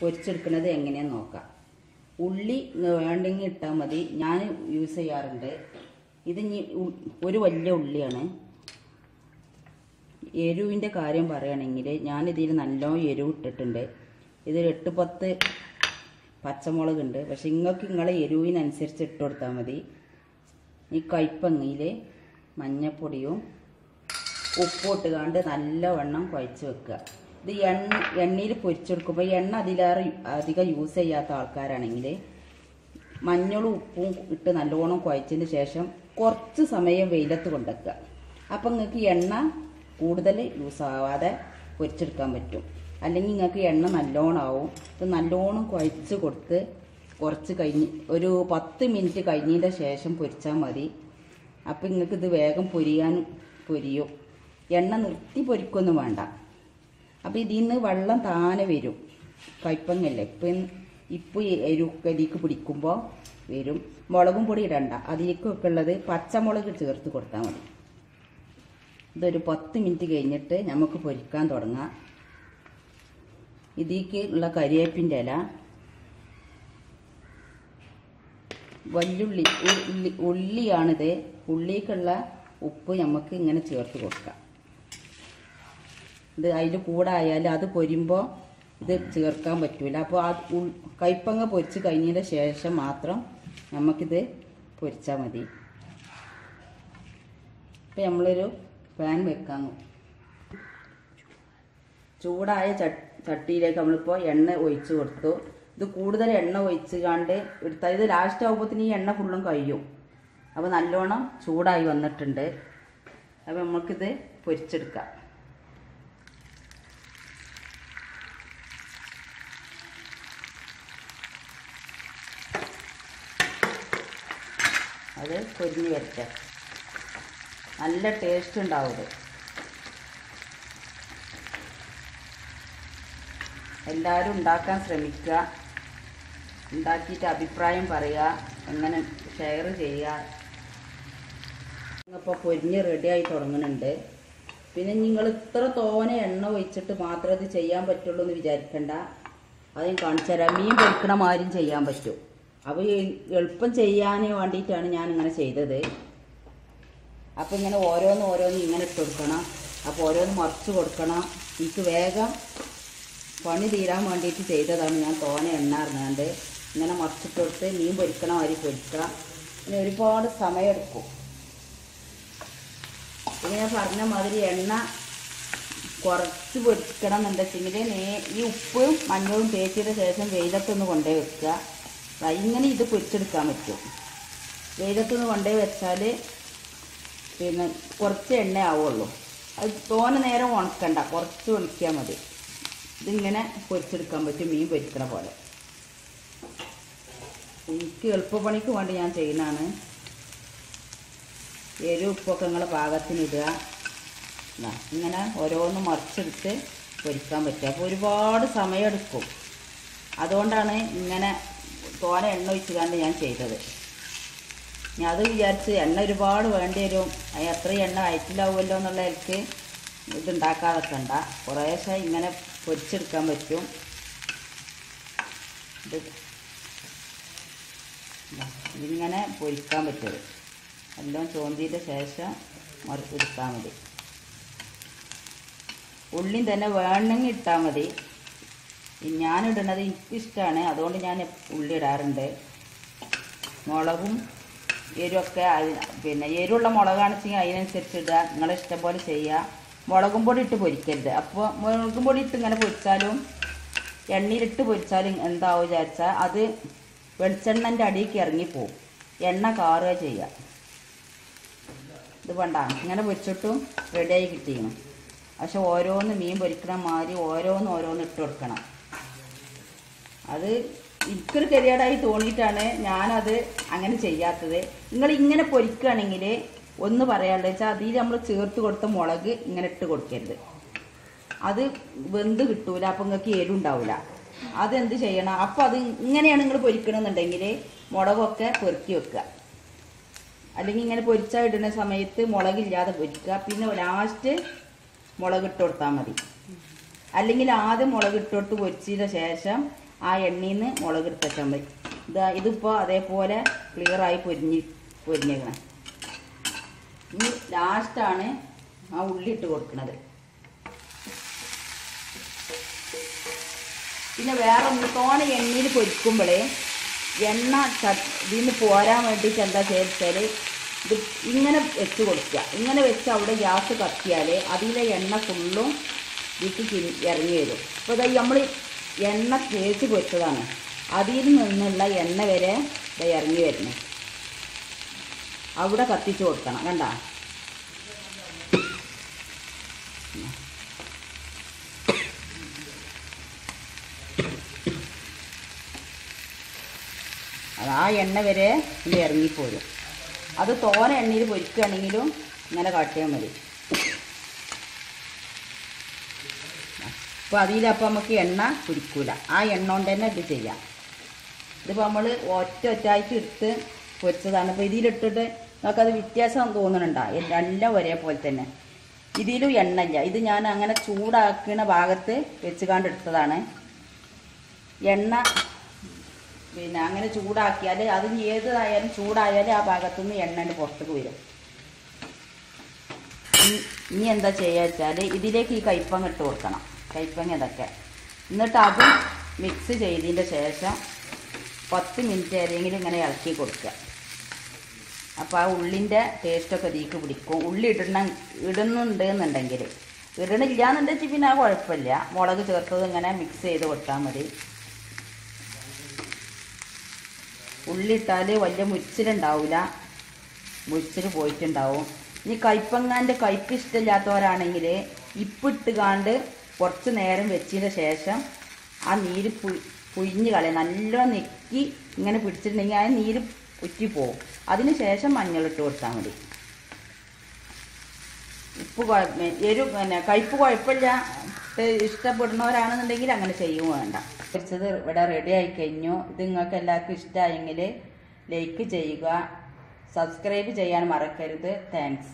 പൊരിച്ചെടുക്കുന്നത് എങ്ങനെയാന്ന് നോക്കാം. ഉള്ളി വേണ്ടെങ്കിൽ ഇട്ടാൽ മതി. ഞാൻ യൂസ് ചെയ്യാറുണ്ട്. ഇത് ഒരു വലിയ ഉള്ളിയാണ്. എരിവിന്റെ കാര്യം പറയുകയാണെങ്കിൽ ഞാനിതിൽ നല്ലോണം എരിവ് ഇട്ടിട്ടുണ്ട്. ഇതിൽ എട്ട് പത്ത് പച്ചമുളകുണ്ട് പക്ഷെ നിങ്ങൾക്ക് നിങ്ങളെ എരിവിനനുസരിച്ച് ഇട്ട് കൊടുത്താൽ മതി. ഈ കയ്പങ്ങയിൽ മഞ്ഞപ്പൊടിയും ഉപ്പും ഇട്ടുകാണ്ട് നല്ലവണ്ണം കുഴച്ച് വെക്കുക. ഇത് എണ്ണ എണ്ണയിൽ പൊരിച്ചെടുക്കുമ്പോൾ എണ്ണ അതിലേറെ അധികം യൂസ് ചെയ്യാത്ത ആൾക്കാരാണെങ്കിൽ മഞ്ഞളും ഉപ്പും ഇട്ട് നല്ലോണം കുഴച്ചതിന് ശേഷം കുറച്ച് സമയം വെയിലത്ത് കൊണ്ടുവെക്കുക അപ്പം നിങ്ങൾക്ക് എണ്ണ കൂടുതൽ യൂസ് ആവാതെ പൊരിച്ചെടുക്കാൻ പറ്റും. അല്ലെങ്കിൽ നിങ്ങൾക്ക് എണ്ണ നല്ലോണം ആവും. ഇത് നല്ലോണം കുഴച്ച് കൊടുത്ത് കുറച്ച് കഴിഞ്ഞ് ഒരു പത്ത് മിനിറ്റ് കഴിഞ്ഞതിന്റെ ശേഷം പൊരിച്ചാൽ മതി. അപ്പം നിങ്ങൾക്ക് ഇത് വേഗം പൊരിയാൻ പൊരിയും. എണ്ണ നിർത്തി പൊരിക്കൊന്നും വേണ്ട. അപ്പം ഇതിൽ നിന്ന് വെള്ളം താനെ വരും. കയ്പങ്ങല്ല ഇപ്പം ഇപ്പം എരുക്കലിക്ക് പിടിക്കുമ്പോൾ വരും. മുളകും പൊടി ഇടണ്ട. അതിലേക്കൊക്കെ ഉള്ളത് പച്ചമുളക് ചേർത്ത് കൊടുത്താൽ മതി. ഇതൊരു പത്ത് മിനിറ്റ് കഴിഞ്ഞിട്ട് നമുക്ക് പൊരിക്കാൻ തുടങ്ങാം. ഇതിലേക്ക് ഉള്ള കരിവേപ്പിന്റെ ഇല വല്ലുള്ളി ഉള്ളി ഉള്ളിയാണിത്. ഉള്ളിക്കുള്ള ഉപ്പ് നമുക്ക് ഇങ്ങനെ ചേർത്ത് കൊടുക്കാം. ഇത് അതിന്റെ കൂടെ ആയാലും അത് പൊരിയുമ്പോൾ ഇത് ചേർക്കാൻ പറ്റൂല. അപ്പോൾ ആ കയ്പങ്ങ പൊരിച്ച് കഴിഞ്ഞതിന് ശേഷം മാത്രം നമുക്കിത് പൊരിച്ചാൽ മതി. ഇപ്പം നമ്മളൊരു പാൻ വെക്കാൻ ചൂടായ ചട്ട് ചട്ടിയിലേക്ക് നമ്മളിപ്പോൾ എണ്ണ ഒഴിച്ച് കൊടുത്തു. ഇത് കൂടുതൽ എണ്ണ ഒഴിച്ച് കണ്ട് എടുത്താൽ ഇത് ലാസ്റ്റ് ആകുമ്പോഴത്തേന് ഈ എണ്ണ ഫുള്ളും കഴിയും. അപ്പോൾ നല്ലോണം ചൂടായി വന്നിട്ടുണ്ട്. അപ്പോൾ നമുക്കിത് പൊരിച്ചെടുക്കാം. അത് പൊരിഞ്ഞ് വരട്ടെ നല്ല ടേസ്റ്റ് ഉണ്ടാവും എല്ലാവരും ഉണ്ടാക്കാൻ ശ്രമിക്കുക. ഉണ്ടാക്കിയിട്ട് അഭിപ്രായം പറയുക. എങ്ങനെ ഷെയർ ചെയ്യുക. ഇപ്പോൾ പൊരിഞ്ഞ് റെഡിയായി തുടങ്ങുന്നുണ്ട്. പിന്നെ നിങ്ങൾ ഇത്ര തോനെ എണ്ണ ഒഴിച്ചിട്ട് മാത്രമേ ഇത് ചെയ്യാൻ പറ്റുള്ളൂ എന്ന് വിചാരിക്കണ്ട. അത് കാണിച്ചു തരാം മീൻ പൊരിക്കണ ചെയ്യാൻ പറ്റും. അപ്പോൾ എളുപ്പം ചെയ്യാൻ വേണ്ടിയിട്ടാണ് ഞാൻ ഇങ്ങനെ ചെയ്തത്. അപ്പോൾ ഇങ്ങനെ ഓരോന്ന് ഓരോന്ന് ഇങ്ങനെ ഇട്ട് കൊടുക്കണം. അപ്പോൾ ഓരോന്ന് മറിച്ച് കൊടുക്കണം. എനിക്ക് വേഗം പണി തീരാൻ വേണ്ടിയിട്ട് ചെയ്തതാണ് ഞാൻ തോനെ എണ്ണ അറിഞ്ഞാണ്ട് ഇങ്ങനെ മറിച്ചിട്ട് കൊടുത്ത് മീൻ പൊരിക്കണം അരി പൊരിക്കണം. പിന്നെ ഒരുപാട് സമയമെടുക്കും ഞാൻ പറഞ്ഞ മാതിരി എണ്ണ കുറച്ച് പൊരിക്കണം എന്നുണ്ടെങ്കിൽ ഈ ഉപ്പും മഞ്ഞളും തേച്ചതിന് ശേഷം വെയിലത്തൊന്ന് കൊണ്ടുപോയി വെക്കുക. ഇങ്ങനെ ഇത് പൊരിച്ചെടുക്കാൻ പറ്റും. വെയിലത്തുനിന്ന് കൊണ്ടേ വെച്ചാൽ പിന്നെ കുറച്ച് എണ്ണ ആവുള്ളൂ. അത് തോനെ നേരം ഉണക്കണ്ട. കുറച്ച് ഉണക്കിയാൽ മതി. ഇതിങ്ങനെ പൊരിച്ചെടുക്കാൻ പറ്റും മീൻ പൊരിക്കണ പോലെ. എനിക്ക് എളുപ്പപ്പണിക്ക് വേണ്ടി ഞാൻ ചെയ്യുന്നതാണ്. എരിവ് ഉപ്പൊക്കെ നിങ്ങളെ പാകത്തിന് ഇടുക. ഇങ്ങനെ ഓരോന്ന് മറിച്ചെടുത്ത് പൊരിക്കാൻ പറ്റുക അപ്പോൾ ഒരുപാട് സമയമെടുക്കും. അതുകൊണ്ടാണ് ഇങ്ങനെ തോനെ എണ്ണ ഒഴിച്ചുകൊണ്ട് ഞാൻ ചെയ്തത്. ഞാൻ അത് വിചാരിച്ച് എണ്ണ ഒരുപാട് വേണ്ടി വരും. എത്ര എണ്ണ വയറ്റിലാവുമല്ലോ എന്നുള്ള എനിക്ക് ഇതുണ്ടാക്കാതൊക്കെ ഉണ്ട കുറേശ്ശെ ഇങ്ങനെ പൊരിച്ചെടുക്കാൻ പറ്റും. ഇത് ഇതിങ്ങനെ പൊരിക്കാൻ പറ്റും. എല്ലാം ചോന്തിന്റെ ശേഷം മറിച്ചെടുത്താൽ മതി. ഉള്ളിയും തന്നെ വേണമെങ്കിൽ ഇട്ടാൽ മതി. ഞാനിടുന്നത് എനിക്കിഷ്ടമാണ് അതുകൊണ്ട് ഞാൻ ഉള്ളി ഇടാറുണ്ട്. മുളകും എരുവൊക്കെ പിന്നെ എരിവുള്ള മുളകാണെച്ചെങ്കിൽ അതിനനുസരിച്ച് ഇടുക. നിങ്ങളെ ഇഷ്ടം പോലെ ചെയ്യുക. മുളകും പൊടി ഇട്ട് പൊരിക്കരുത്. അപ്പോൾ മുളകും പൊടി ഇട്ട് ഇങ്ങനെ പൊരിച്ചാലും എണ്ണയിലിട്ട് പൊരിച്ചാലും എന്താവും വിചാരിച്ചാൽ അത് വെളിച്ചെണ്ണന്റെ അടിയിലേക്ക് ഇറങ്ങിപ്പോവും. എണ്ണ കാറുക ചെയ്യുക ഇത് വേണ്ട. ഇങ്ങനെ പൊരിച്ചിട്ടും റെഡിയായി കിട്ടിയിരുന്നു പക്ഷെ ഓരോന്ന് മീൻ പൊരിക്കണ മാതിരി ഓരോന്ന് ഓരോന്ന് ഇട്ട് കൊടുക്കണം. അത് എനിക്കൊരു കരിയാടായി തോന്നിയിട്ടാണ് ഞാനത് അങ്ങനെ ചെയ്യാത്തത്. നിങ്ങൾ ഇങ്ങനെ പൊരിക്കുകയാണെങ്കിൽ ഒന്ന് പറയാനുള്ളത് വെച്ചാൽ അതിൽ നമ്മൾ ചേർത്ത് കൊടുത്ത മുളക് ഇങ്ങനെ ഇട്ട് കൊടുക്കരുത്. അത് വെന്ത് കിട്ടൂല അപ്പം നിങ്ങൾക്ക് എരുണ്ടാവില്ല അതെന്ത് ചെയ്യണം? അപ്പോൾ അത് ഇങ്ങനെയാണ് നിങ്ങൾ പൊരിക്കണമെന്നുണ്ടെങ്കിൽ മുളകൊക്കെ പൊറുക്കി വെക്കുക. അല്ലെങ്കിൽ ഇങ്ങനെ പൊരിച്ചാൽ ഇടുന്ന സമയത്ത് മുളകില്ലാതെ പൊരിക്കുക. പിന്നെ ലാസ്റ്റ് മുളക് ഇട്ട് കൊടുത്താൽ മതി. അല്ലെങ്കിൽ ആദ്യം മുളക് ഇട്ട് പൊരിച്ചതിന് ശേഷം ആ എണ്ണയിൽ നിന്ന് മുളക് എടുത്താൽ മതി ഇതാ ഇതിപ്പോൾ അതേപോലെ ക്ലിയറായി പൊരിഞ്ഞ് പൊരിഞ്ഞേക്കണം. ഇനി ലാസ്റ്റാണ് ആ ഉള്ളി ഇട്ട് കൊടുക്കുന്നത് പിന്നെ വേറെ ഒന്ന് എണ്ണയിൽ പൊരിക്കുമ്പോഴേ എണ്ണ ഇതിൽ നിന്ന് പോരാൻ വേണ്ടിയിട്ട് എന്താ ചെയ്താൽ ഇത് ഇങ്ങനെ വെച്ച് കൊടുക്കുക. ഇങ്ങനെ വെച്ച് അവിടെ ഗ്യാസ് കത്തിയാൽ അതിലെ എണ്ണ ഫുള്ളും ഇതിക്ക് ഇറങ്ങി വരും. അപ്പോൾ ഇതായി നമ്മൾ എണ്ണ തേച്ച് പൊരിച്ചതാണ്. അതിൽ നിന്നുള്ള എണ്ണ വരെ ഇറങ്ങി വരുന്നു അവിടെ കത്തിച്ച് കൊടുക്കണം കണ്ട? ആ എണ്ണ വരെ ഇത് ഇറങ്ങിപ്പോരും. അത് തോന എണ്ണയിൽ പൊരിക്കുകയാണെങ്കിലും ഇങ്ങനെ കാട്ടിയാൽ മതി. അപ്പോൾ അതിലപ്പോൾ നമുക്ക് എണ്ണ പുരിക്കൂല ആ എണ്ണ കൊണ്ട് തന്നെ ഇത് ചെയ്യാം. ഇതിപ്പോൾ നമ്മൾ ഒറ്റ ഒറ്റായിട്ട് എടുത്ത് പൊരിച്ചതാണ്. അപ്പോൾ ഇതിലിട്ടിട്ട് നമുക്കത് വ്യത്യാസം തോന്നുന്നുണ്ടോ എല്ലാം ഒരേപോലെ തന്നെ. ഇതിലും എണ്ണയില്ല. ഇത് ഞാൻ അങ്ങനെ ചൂടാക്കുന്ന ഭാഗത്ത് വെച്ച് കണ്ടെടുത്തതാണ് എണ്ണ പിന്നെ അങ്ങനെ ചൂടാക്കിയാൽ അത് ഇനി ഏതായാലും ചൂടായാലും ആ ഭാഗത്തുനിന്ന് എണ്ണ പുറത്തേക്ക് വരും. ഇനി എന്താ ചെയ്യുക വെച്ചാൽ ഇതിലേക്ക് ഈ കയ്പം ഇട്ട് കൊടുക്കണം. കയ്പങ്ങ ഇതൊക്കെ എന്നിട്ട് അത് മിക്സ് ചെയ്തതിന്റെ ശേഷം പത്ത് മിനിറ്റ് ഏതെങ്കിലും ഇങ്ങനെ ഇളക്കി കൊടുക്കുക. അപ്പോൾ ആ ഉള്ളിന്റെ ടേസ്റ്റൊക്കെ തീക്ക് പിടിക്കും. ഉള്ളി ഇടണ ഇടുന്നുണ്ട് എന്നുണ്ടെങ്കിൽ. ഇടണില്ല എന്നുണ്ടെങ്കിൽ പിന്നെ ആ കുഴപ്പമില്ല. മുളക് ചേർത്തത് ഇങ്ങനെ മിക്സ് ചെയ്ത് കൊടുത്താൽ മതി. ഉള്ളിട്ടാൽ വലിയ മുരിച്ചിലുണ്ടാവില്ല മുരിച്ചിൽ പോയിട്ടുണ്ടാവും. ഇനി കയ്പങ്ങാന്റെ കയ്പ് ഇഷ്ടമില്ലാത്തവരാണെങ്കിൽ ഇപ്പിട്ട് കാണ്ട് കുറച്ച് നേരം വെച്ചതിന് ശേഷം ആ നീര് പുയ് പുഴിഞ്ഞ് കളയാം നല്ലോണം നെക്കി ഇങ്ങനെ പിടിച്ചിട്ടുണ്ടെങ്കിൽ ആ നീര് ഉറ്റിപ്പോവും അതിന് ശേഷം മഞ്ഞളിട്ട് കൊടുത്താൽ മതി. ഉപ്പ് എരു പിന്നെ കയ്പ് കുഴപ്പമില്ല. ഇഷ്ടപ്പെടുന്നവരാണെന്നുണ്ടെങ്കിൽ അങ്ങനെ ചെയ്യും വേണ്ട. കുറച്ചത് ഇവിടെ റെഡി ആയി കഴിഞ്ഞു. ഇത് നിങ്ങൾക്ക് എല്ലാവർക്കും ഇഷ്ടമായെങ്കിൽ ലൈക്ക് ചെയ്യുക സബ്സ്ക്രൈബ് ചെയ്യാൻ മറക്കരുത്. താങ്ക്സ്